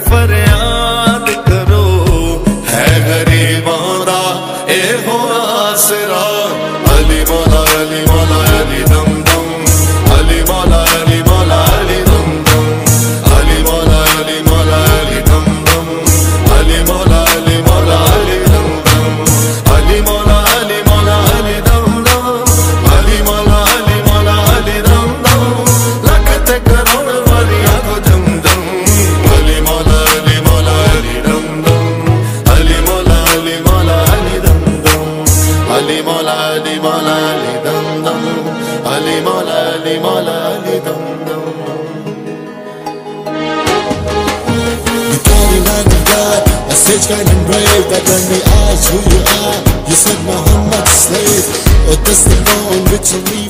Fariyad Ali Mola Ali Mola Ali Dam Dam Ali Mola Ali Mola Ali Dam Dam You told me not a die I said kind and brave That when we ask who you are You said Muhammad's slave Or does the know which you leave